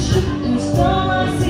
shooting star I see.